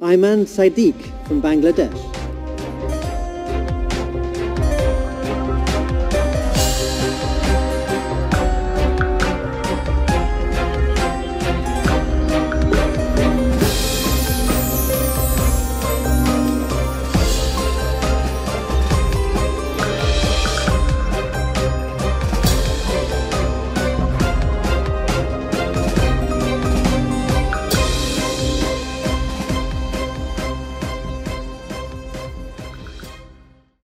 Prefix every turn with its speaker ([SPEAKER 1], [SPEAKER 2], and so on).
[SPEAKER 1] Iman Sadiq from Bangladesh.